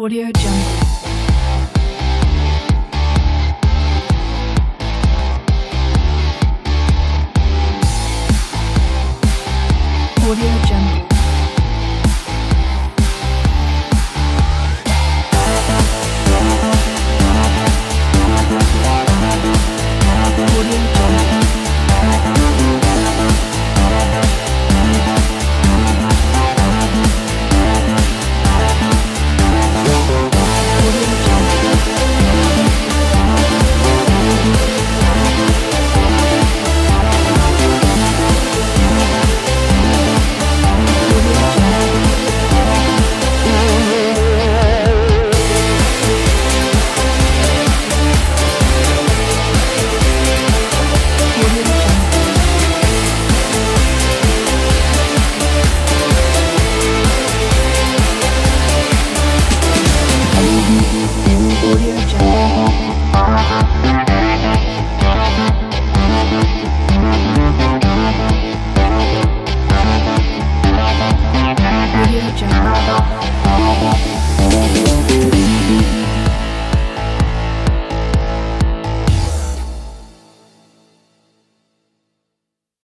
Audio Jungle. Audio Bye.